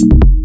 you